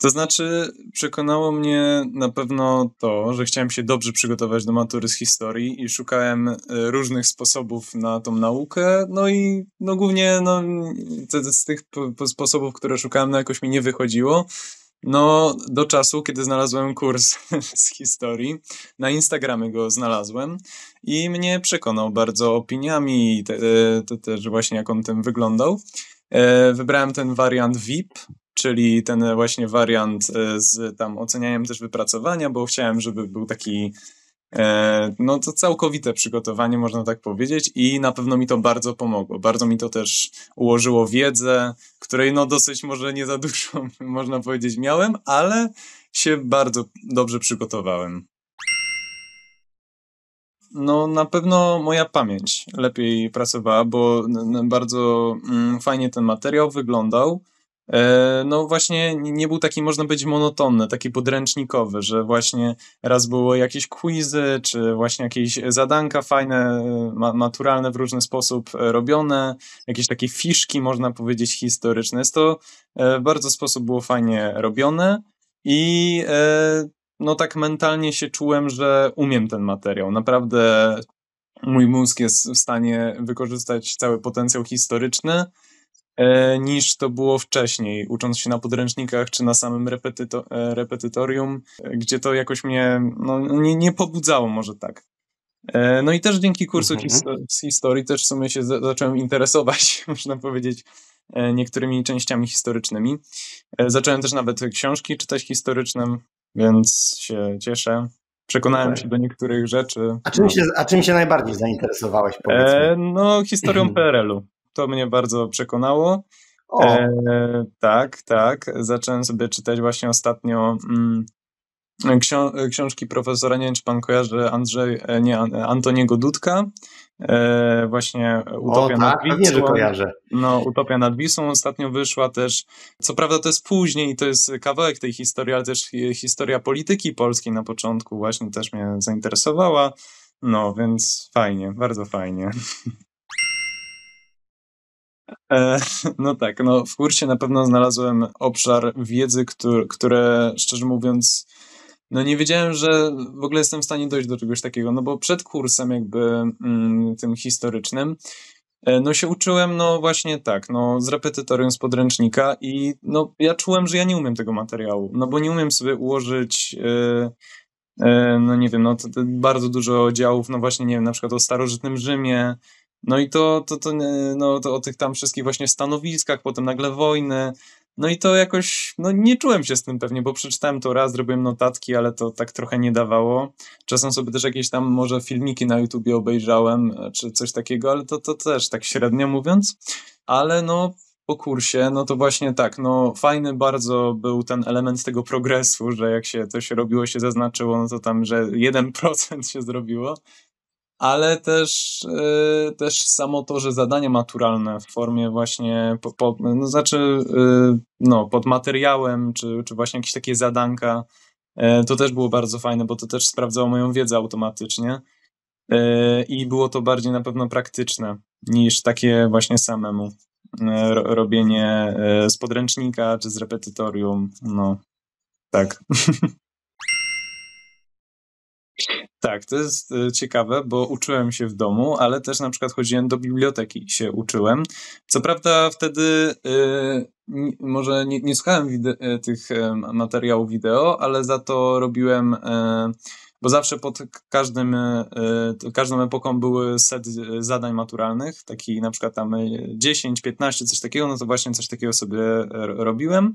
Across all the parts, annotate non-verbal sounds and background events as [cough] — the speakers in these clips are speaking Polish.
To znaczy, przekonało mnie na pewno to, że chciałem się dobrze przygotować do matury z historii i szukałem e, różnych sposobów na tą naukę. No i no głównie no, z tych sposobów, które szukałem, no jakoś mi nie wychodziło. No, do czasu, kiedy znalazłem kurs [laughs] z historii, na Instagramie go znalazłem i mnie przekonał bardzo opiniami i te, te, też właśnie jak on tym wyglądał. E, wybrałem ten wariant VIP, czyli ten właśnie wariant e, z tam ocenianiem też wypracowania, bo chciałem, żeby był taki e, no to całkowite przygotowanie, można tak powiedzieć, i na pewno mi to bardzo pomogło. Bardzo mi to też ułożyło wiedzę, której no dosyć może nie za dużo, [laughs] można powiedzieć, miałem, ale się bardzo dobrze przygotowałem. No, na pewno moja pamięć lepiej pracowała, bo bardzo mm, fajnie ten materiał wyglądał. E, no właśnie nie był taki, można powiedzieć, monotonny, taki podręcznikowy, że właśnie raz było jakieś quizy, czy właśnie jakieś zadanka fajne, maturalne w różny sposób e, robione, jakieś takie fiszki, można powiedzieć, historyczne. Jest to e, w bardzo sposób było fajnie robione i no tak mentalnie się czułem, że umiem ten materiał. Naprawdę mój mózg jest w stanie wykorzystać cały potencjał historyczny E, niż to było wcześniej, ucząc się na podręcznikach czy na samym repetyto, e, repetytorium, gdzie to jakoś mnie no, nie, nie pobudzało, może tak. E, no i też dzięki kursu mhm. z historii też w sumie się zacząłem interesować, [laughs] można powiedzieć, niektórymi częściami historycznymi. Zacząłem też nawet książki czytać historyczne, więc się cieszę. Przekonałem okay. się do niektórych rzeczy. A czym, się, a czym się najbardziej zainteresowałeś? E, no, historią [clears throat] PRL-u. To mnie bardzo przekonało. E, tak, tak. Zacząłem sobie czytać właśnie ostatnio mm, książki profesora, nie wiem czy pan kojarzy Andrzej, e, nie, Antoniego Dudka, e, właśnie Utopia o, nad tak, Wisłą. że kojarzę. No, Utopia nad Wisłą ostatnio wyszła też, co prawda to jest później, to jest kawałek tej historii, ale też historia polityki polskiej na początku właśnie też mnie zainteresowała, no więc fajnie, bardzo fajnie. [laughs] E, [laughs] no tak, no w kursie na pewno znalazłem obszar wiedzy, który, które szczerze mówiąc, no nie wiedziałem, że w ogóle jestem w stanie dojść do czegoś takiego, no bo przed kursem jakby mm, tym historycznym, e, no się uczyłem, no właśnie tak, no z repetytorium z podręcznika i no ja czułem, że ja nie umiem tego materiału, no bo nie umiem sobie ułożyć... Yy, no nie wiem, no to, to bardzo dużo działów, no właśnie, nie wiem, na przykład o starożytnym Rzymie, no i to, to, to, no, to o tych tam wszystkich właśnie stanowiskach, potem nagle wojny. No i to jakoś, no nie czułem się z tym pewnie, bo przeczytałem to raz, zrobiłem notatki, ale to tak trochę nie dawało. Czasem sobie też jakieś tam może filmiki na YouTubie obejrzałem, czy coś takiego, ale to, to też tak średnio mówiąc. Ale no po kursie, no to właśnie tak, no fajny bardzo był ten element tego progresu, że jak się coś robiło, się zaznaczyło, no to tam, że 1% się zrobiło ale też, yy, też samo to, że zadania maturalne w formie właśnie, po, po, no znaczy yy, no, pod materiałem, czy, czy właśnie jakieś takie zadanka, yy, to też było bardzo fajne, bo to też sprawdzało moją wiedzę automatycznie i było to bardziej na pewno praktyczne niż takie właśnie samemu robienie z podręcznika czy z repetytorium, no tak. [laughs] Tak, to jest e, ciekawe, bo uczyłem się w domu, ale też na przykład chodziłem do biblioteki się uczyłem. Co prawda wtedy y, może nie, nie słuchałem wide- e, tych materiałów wideo, ale za to robiłem, bo zawsze pod każdym, każdą epoką były set zadań maturalnych, taki na przykład tam 10, 15, coś takiego, no to właśnie coś takiego sobie robiłem.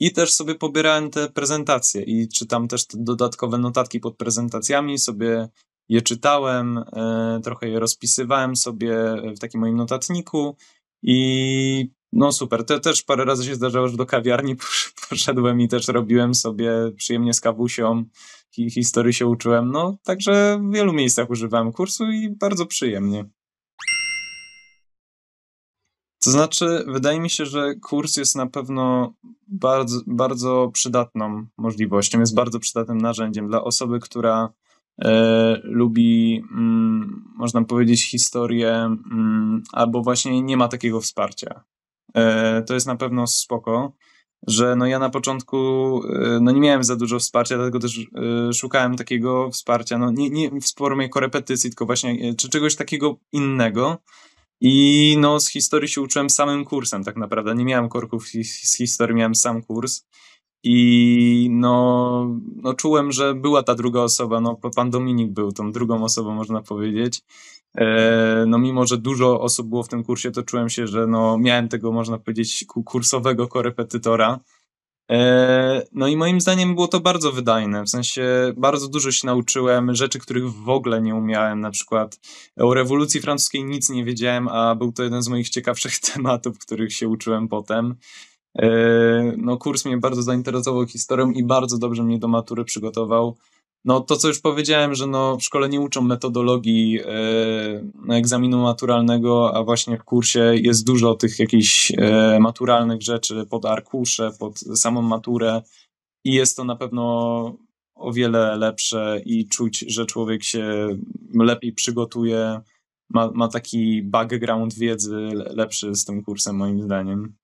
I też sobie pobierałem te prezentacje i czytam też te dodatkowe notatki pod prezentacjami, sobie je czytałem, e, trochę je rozpisywałem sobie w takim moim notatniku i no super. To też parę razy się zdarzało, że do kawiarni [laughs] poszedłem i też robiłem sobie przyjemnie z kawusią, historii się uczyłem. No także w wielu miejscach używałem kursu i bardzo przyjemnie. To znaczy, wydaje mi się, że kurs jest na pewno bardzo, bardzo przydatną możliwością, jest bardzo przydatnym narzędziem dla osoby, która e, lubi, mm, można powiedzieć, historię, mm, albo właśnie nie ma takiego wsparcia. E, to jest na pewno spoko. że no ja na początku y, no nie miałem za dużo wsparcia, dlatego też y, szukałem takiego wsparcia, no nie, nie w formie korepetycji, tylko właśnie czy czegoś takiego innego. I no z historii się uczyłem samym kursem tak naprawdę. Nie miałem korków z historii, miałem sam kurs. I no, no czułem, że była ta druga osoba, no pan Dominik był tą drugą osobą, można powiedzieć. E, no mimo, że dużo osób było w tym kursie, to czułem się, że no miałem tego, można powiedzieć, kursowego korepetytora. E, no i moim zdaniem było to bardzo wydajne, w sensie bardzo dużo się nauczyłem, rzeczy, których w ogóle nie umiałem, na przykład o rewolucji francuskiej nic nie wiedziałem, a był to jeden z moich ciekawszych [laughs] tematów, których się uczyłem potem. E, no, kurs mnie bardzo zainteresował historią i bardzo dobrze mnie do matury przygotował. No, to co już powiedziałem, że no, w szkole nie uczą metodologii e, egzaminu maturalnego, a właśnie w kursie jest dużo tych jakichś e, maturalnych rzeczy pod arkusze, pod samą maturę i jest to na pewno o wiele lepsze i czuć, że człowiek się lepiej przygotuje, ma, ma taki background wiedzy lepszy z tym kursem moim zdaniem.